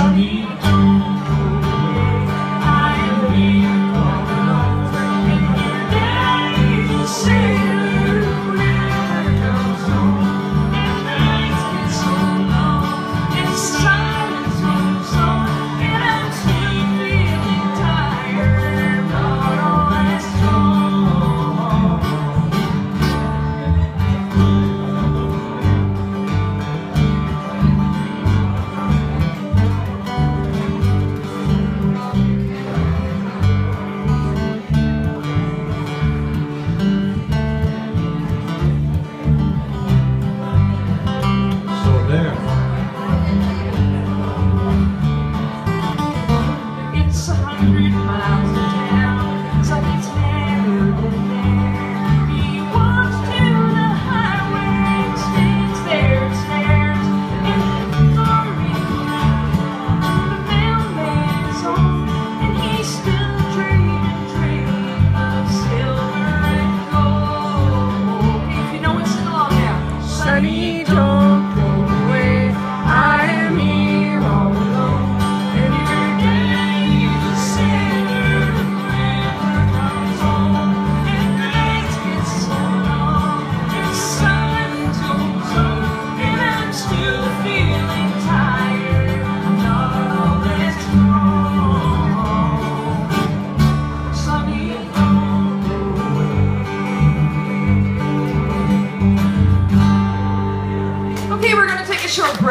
Sunny spiritual bread.